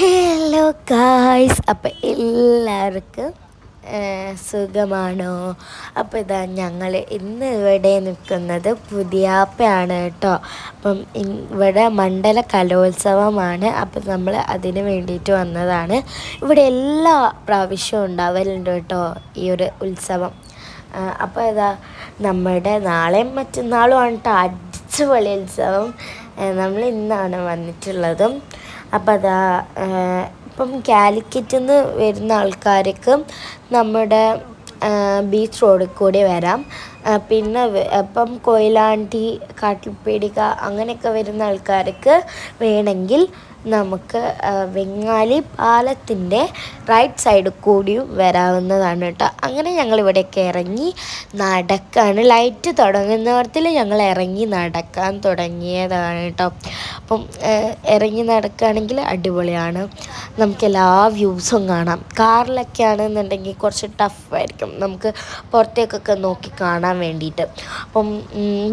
Hello guys അപ്പം എല്ലാവർക്കും സുഖമാണോ? അപ്പോൾ ഇതാ ഞങ്ങൾ ഇന്ന് ഇവിടെ നിൽക്കുന്നത് പുതിയാപ്പയാണ് കേട്ടോ. അപ്പം ഇവിടെ മണ്ഡല കലോത്സവമാണ്. അപ്പം നമ്മൾ അതിന് വേണ്ടിയിട്ട് വന്നതാണ്. ഇവിടെ എല്ലാ പ്രാവശ്യവും ഉണ്ടാവലുണ്ട് കേട്ടോ ഈ ഒരു ഉത്സവം. അപ്പോൾ ഇതാ നമ്മുടെ നാളെയും മറ്റന്നാളും ആണ് കേട്ടോ. അടിച്ചുപൊളി ഉത്സവം. നമ്മൾ ഇന്നാണ് വന്നിട്ടുള്ളതും. അപ്പോൾ അതാ ഇപ്പം കാലിക്കറ്റിൽ നിന്ന് വരുന്ന ആൾക്കാർക്ക് നമ്മുടെ ബീച്ച് റോഡിൽ കൂടി വരാം. പിന്നെ ഇപ്പം കൊയിലാണ്ടി കാട്ടിൽപ്പേടിക അങ്ങനെയൊക്കെ വരുന്ന ആൾക്കാർക്ക് വേണമെങ്കിൽ നമുക്ക് വെങ്ങാലി പാലത്തിന്റെ റൈറ്റ് സൈഡ് കൂടിയും വരാവുന്നതാണ് കേട്ടോ. അങ്ങനെ ഞങ്ങൾ ഇവിടെയൊക്കെ ഇറങ്ങി നടക്കാണ്. ലൈറ്റ് തുടങ്ങുന്നവർത്തിൽ ഞങ്ങൾ ഇറങ്ങി നടക്കാൻ തുടങ്ങിയതാണ് കേട്ടോ. അപ്പം ഇറങ്ങി നടക്കുകയാണെങ്കിൽ അടിപൊളിയാണ്. നമുക്ക് എല്ലാ വ്യൂസും കാണാം. കാറിലൊക്കെ ആണെന്നുണ്ടെങ്കിൽ കുറച്ച് ടഫായിരിക്കും നമുക്ക് പുറത്തേക്കൊക്കെ നോക്കി കാണാൻ വേണ്ടിയിട്ട്. അപ്പം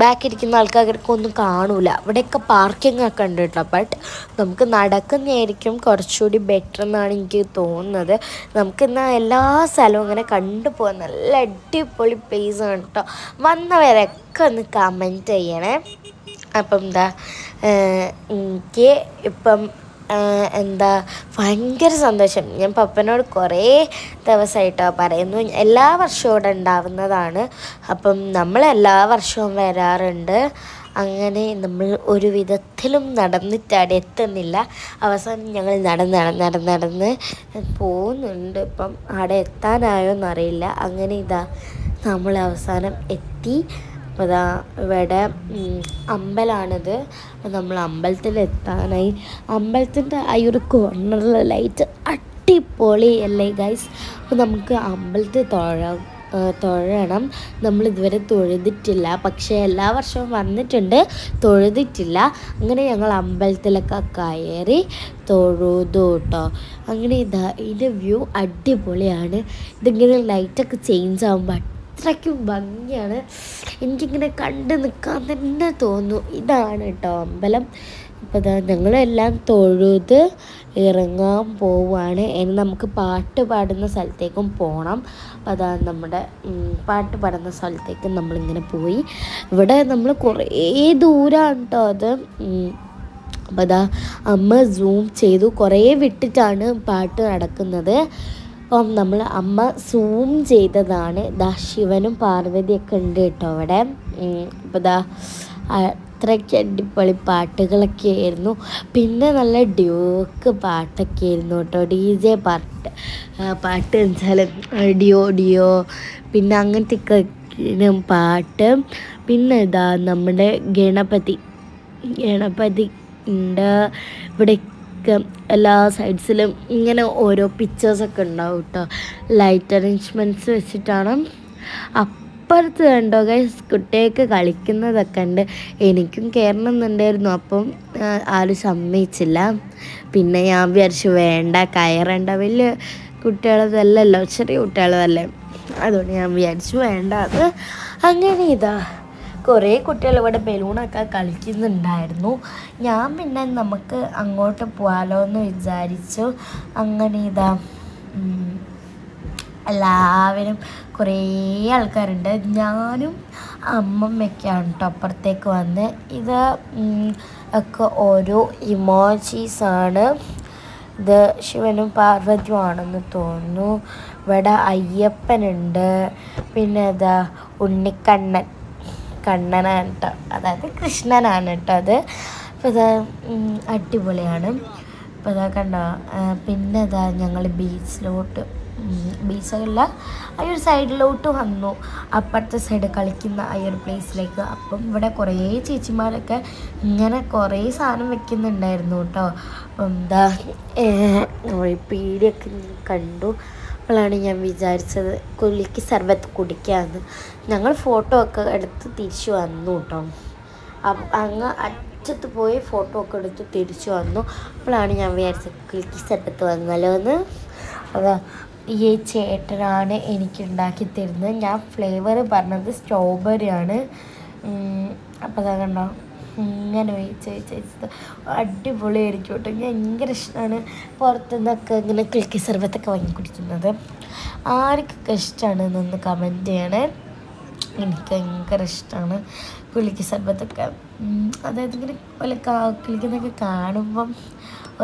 ബാക്കിരിക്കുന്ന ആൾക്കാർക്കൊന്നും കാണൂല. ഇവിടെയൊക്കെ പാർക്കിംഗ് ഒക്കെ ഉണ്ട് കേട്ടോ. ബട്ട് നമുക്ക് നടക്കുന്നതായിരിക്കും കുറച്ചുകൂടി ബെറ്റർ എന്നാണ് എനിക്ക് തോന്നുന്നത്. നമുക്ക് എന്നാൽ എല്ലാ സ്ഥലവും ഇങ്ങനെ കണ്ടുപോകാൻ നല്ല അടിപൊളി പ്ലേസ് ആണ് കേട്ടോ. വന്നവരൊക്കെ ഒന്ന് കമന്റ് ചെയ്യണേ. അപ്പം എന്താ എനിക്ക് ഇപ്പം എന്താ ഭയങ്കര സന്തോഷം. ഞാൻ പപ്പനോട് കുറേ ദിവസമായിട്ടോ പറയുന്നു. എല്ലാ വർഷവും ഇവിടെ ഉണ്ടാവുന്നതാണ്. അപ്പം നമ്മൾ എല്ലാ വർഷവും വരാറുണ്ട്. അങ്ങനെ നമ്മൾ ഒരു വിധത്തിലും നടന്നിട്ടാടെ എത്തുന്നില്ല. അവസാനം ഞങ്ങൾ നടന്ന് നടന്ന് നടന്ന് നടന്ന് പോകുന്നുണ്ട്. ഇപ്പം അവിടെ എത്താനായോ എന്നറിയില്ല. അങ്ങനെ ഇതാ നമ്മൾ അവസാനം എത്തി. അപ്പോൾ ഇതാ ഇവിടെ അമ്പലമാണിത് നമ്മൾ അമ്പലത്തിൽ എത്താനായി. അമ്പലത്തിന്റെ ആ ഒരു കോർണറിലെ ലൈറ്റ് അടിപൊളി അല്ലേ ഗൈസ് അപ്പോൾ നമുക്ക് അമ്പലത്തിൽ തൊഴാം തൊഴണം. നമ്മൾ ഇതുവരെ തൊഴുതിട്ടില്ല. പക്ഷേ എല്ലാ വർഷവും വന്നിട്ടുണ്ട്. തൊഴുതിട്ടില്ല. അങ്ങനെ ഞങ്ങൾ അമ്പലത്തിലൊക്കെ കയറി തൊഴുതു കേട്ടോ അങ്ങനെ ഇതാ ഇതിന്റെ വ്യൂ അടിപൊളിയാണ്. ഇതിങ്ങനെ ലൈറ്റൊക്കെ ചേഞ്ച് ആകുമ്പോൾ അത്രയ്ക്കും ഭംഗിയാണ്. എനിക്കിങ്ങനെ കണ്ട് നിൽക്കാൻ തന്നെ തോന്നും. ഇതാണ് കേട്ടോ അമ്പലം. അപ്പോൾ ഇതാ ഞങ്ങളെല്ലാം തൊഴുത് ഇറങ്ങാൻ പോവുകയാണ് ഇനി നമുക്ക് പാട്ട് പാടുന്ന സ്ഥലത്തേക്കും പോകണം അപ്പോൾ അതാ നമ്മുടെ പാട്ട് പാടുന്ന സ്ഥലത്തേക്ക് നമ്മളിങ്ങനെ പോയി. ഇവിടെ നമ്മൾ കുറേ ദൂരമാണ് കേട്ടോ അത്. അപ്പം അപ്പോൾ അതാ അമ്മ സൂം ചെയ്തു. കുറേ വിട്ടിട്ടാണ് പാട്ട് നടക്കുന്നത്. അപ്പം നമ്മൾ അമ്മ സൂം ചെയ്തതാണ്. ദാ ശിവനും പാർവതിയൊക്കെ ഉണ്ട് കേട്ടോ അവിടെ. അപ്പോൾ ദാ അത്രയ്ക്ക് അടിപൊളി പാട്ടുകളൊക്കെ ആയിരുന്നു. പിന്നെ നല്ല ഡ്യൂക്ക് പാട്ടൊക്കെ ആയിരുന്നു കേട്ടോ. ഡി ജെ പാട്ട് പാട്ട് വെച്ചാൽ ഡിയോ ഡിയോ പിന്നെ അങ്ങനത്തെ പാട്ട്. പിന്നെ ഇതാ നമ്മുടെ ഗണപതി ഗണപതി ഉണ്ട്. ഇവിടെയൊക്കെ എല്ലാ സൈഡ്സിലും ഇങ്ങനെ ഓരോ പിക്ചേഴ്സൊക്കെ ഉണ്ടാവും കേട്ടോ ലൈറ്റ് അറേഞ്ച്മെന്റ്സ് വെച്ചിട്ടാണ്. അപ്പുറത്ത് കണ്ടോ ഗൈസ് കുട്ടിയൊക്കെ കളിക്കുന്നതൊക്കെ ഉണ്ട്. എനിക്കും കയറണം എന്നുണ്ടായിരുന്നു അപ്പം ആരും സമ്മതിച്ചില്ല. പിന്നെ ഞാൻ വിചാരിച്ചു വേണ്ട കയറേണ്ട. വലിയ കുട്ടികളതല്ലല്ലോ ചെറിയ കുട്ടികളതല്ലേ. അതുകൊണ്ട് ഞാൻ വിചാരിച്ചു വേണ്ട. അത് അങ്ങനെ ഇതാ. കുറേ കുട്ടികൾ ഇവിടെ ബലൂണൊക്കെ കളിക്കുന്നുണ്ടായിരുന്നു. ഞാൻ പിന്നെ നമുക്ക് അങ്ങോട്ട് പോകാലോ എന്ന് വിചാരിച്ചു. അങ്ങനെ ഇതാ എല്ലാവരും കുറേ ആൾക്കാരുണ്ട്. ഞാനും അമ്മമ്മയൊക്കെയാണ് കേട്ടോ അപ്പുറത്തേക്ക് വന്ന്. ഇത് ഒക്കെ ഓരോ ഇമോജീസാണ് ഇത് ശിവനും പാർവതിയുമാണെന്ന് തോന്നുന്നു. ഇവിടെ അയ്യപ്പനുണ്ട്. പിന്നെ ഇതാ ഉണ്ണിക്കണ്ണൻ. കണ്ണനാണ് കേട്ടോ. അതായത് കൃഷ്ണനാണ് കേട്ടോ അത്. അപ്പോൾ ഇത് അടിപൊളിയാണ്. അപ്പോൾ ഇതാ കണ്ടോ പിന്നെ ഇതാ ഞങ്ങൾ ബീച്ചിലോട്ട് ബീച്ചല്ല ആ ഒരു സൈഡിലോട്ട് വന്നു. അപ്പുറത്തെ സൈഡ് കളിക്കുന്ന ആ ഒരു പ്ലേസിലേക്ക് അപ്പം ഇവിടെ കുറേ ചേച്ചിമാരൊക്കെ ഇങ്ങനെ കുറേ സാധനം വെക്കുന്നുണ്ടായിരുന്നു കേട്ടോ. എന്താ പീടിയൊക്കെ കണ്ടു. അപ്പോഴാണ് ഞാൻ വിചാരിച്ചത് കുലിക്ക് സർബത്ത് കുടിക്കാമെന്ന്. ഞങ്ങൾ ഫോട്ടോ ഒക്കെ എടുത്ത് തിരിച്ചു വന്നു കേട്ടോ. അങ്ങ് അറ്റത്ത് പോയി ഫോട്ടോ ഒക്കെ എടുത്ത് തിരിച്ചു വന്നു. അപ്പോഴാണ് ഞാൻ വിചാരിച്ചത് കുലിക്ക് സർബത്ത് വന്നല്ലോ എന്ന് അതാ ഈ ചേട്ടനാണ് എനിക്ക് ഉണ്ടാക്കി തരുന്നത്. ഞാൻ ഫ്ലേവർ പറഞ്ഞത് സ്ട്രോബെറിയാണ് അപ്പോൾ അതാ കണ്ടോ. ഇങ്ങനെ വെച്ച് വെച്ച് വെച്ചത് അടിപൊളിയായിരിക്കും കേട്ടോ. എനിക്ക് ഭയങ്കര ഇഷ്ടമാണ് പുറത്തുനിന്നൊക്കെ ഇങ്ങനെ കിളിക്കി സർബത്തൊക്കെ വാങ്ങി കുടിക്കുന്നത്. ആർക്കൊക്കെ ഇഷ്ടമാണ് എന്നൊന്ന് കമന്റ് ചെയ്യണേ. എനിക്ക് ഭയങ്കര ഇഷ്ടമാണ് കുളിക്ക് സർബത്തൊക്കെ. അതായത് ഇങ്ങനെ വല്ല കാ കുളിക്കുന്നതൊക്കെ കാണുമ്പം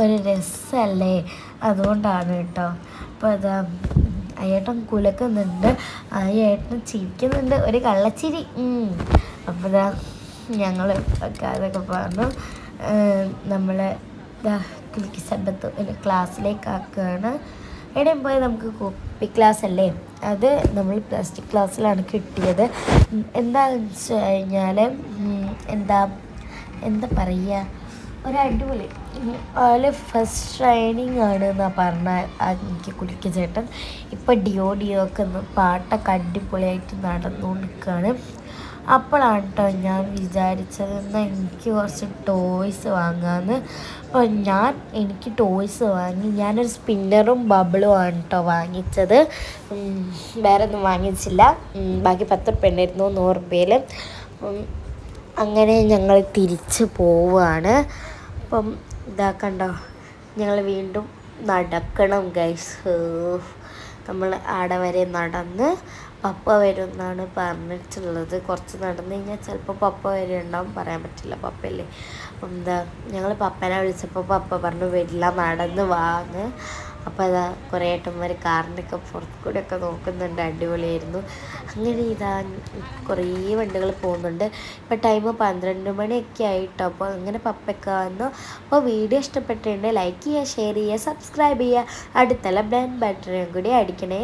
ഒരു രസമല്ലേ അതുകൊണ്ടാണ് കേട്ടോ. അപ്പോൾ അതാ അയ്യേട്ടൻ കുലക്കുന്നുണ്ട്. അയ്യേട്ടൻ ചിരിക്കുന്നുണ്ട്. ഒരു കള്ളച്ചിരി. അപ്പോൾ ഇതാ ഞങ്ങൾ അതൊക്കെ പറഞ്ഞു. നമ്മളെ കുളിക്ക് സർബത്ത് ഒരു ക്ലാസ്സിലേക്ക് ആക്കുകയാണ്. എവിടെയും പോയി നമുക്ക് കോപ്പി ക്ലാസ് അല്ലേ? അത് നമ്മൾ പ്ലാസ്റ്റിക് ക്ലാസ്സിലാണ് കിട്ടിയത്. എന്താണെന്ന് വെച്ച് കഴിഞ്ഞാൽ എന്താ എന്താ പറയുക ഒരു അടിപൊളി. അതിൽ ഫസ്റ്റ് ട്രെയിനിങ് ആണ് എന്നാണ് പറഞ്ഞ എനിക്ക് കുടിക്ക ചേട്ടൻ. ഇപ്പം ഡിയോ ഡിയോ ഒക്കെ പാട്ടൊക്കെ അടിപൊളിയായിട്ട് നടന്നുകൊണ്ടിരിക്കുകയാണ് അപ്പോഴാണ് കേട്ടോ ഞാൻ എന്നാൽ എനിക്ക് കുറച്ച് ടോയ്സ് വാങ്ങാമെന്ന് അപ്പോൾ ഞാൻ എനിക്ക് ടോയ്സ് വാങ്ങി. ഞാനൊരു സ്പിന്നറും ബബിളും ആണ് കേട്ടോ വാങ്ങിച്ചത്. വേറെ ഒന്നും വാങ്ങിച്ചില്ല. ബാക്കി പത്ത് റുപ്യ ഉണ്ടായിരുന്നു നൂറ് റുപ്യയിൽ അങ്ങനെ ഞങ്ങൾ തിരിച്ച് പോവുകയാണ് അപ്പം ഇതാ കണ്ടോ ഞങ്ങൾ വീണ്ടും നടക്കണം ഗൈസ് നമ്മൾ ആടെ വരെ നടന്ന് പപ്പ വരും എന്നാണ് പറഞ്ഞിട്ടുള്ളത്. കുറച്ച് നടന്നു കഴിഞ്ഞാൽ ചിലപ്പോൾ പപ്പ വരെ ഉണ്ടാവും പറയാൻ പറ്റില്ല. പപ്പയല്ലേ? എന്താ ഞങ്ങൾ പപ്പനെ വിളിച്ചപ്പോൾ പപ്പ പറഞ്ഞു വരില്ല നടന്ന് വാങ്ങ് അപ്പോൾ അതാ കുറേ ഏട്ടന്മാർ കാറിന്റെയൊക്കെ പുറത്ത് ഒക്കെ നോക്കുന്നുണ്ട്. അടിപൊളിയായിരുന്നു. അങ്ങനെ ഇതാ കുറേ വണ്ടികൾ പോകുന്നുണ്ട്. ഇപ്പോൾ ടൈം പന്ത്രണ്ട് മണിയൊക്കെ ആയിട്ടോ. അപ്പോൾ അങ്ങനെ പപ്പയൊക്കെ വന്നു. അപ്പോൾ വീഡിയോ ഇഷ്ടപ്പെട്ടിട്ടുണ്ട് ലൈക്ക് ചെയ്യുക ഷെയർ ചെയ്യുക സബ്സ്ക്രൈബ് ചെയ്യുക. അടുത്തുള്ള ബ്ലാൻ ബട്ടണും കൂടി അടിക്കണേ.